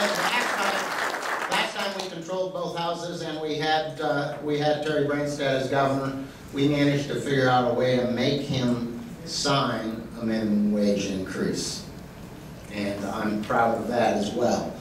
last time, last time we controlled both houses and we had, uh, we had Terry Branstad as governor. We managed to figure out a way to make him sign a minimum wage increase. And I'm proud of that as well.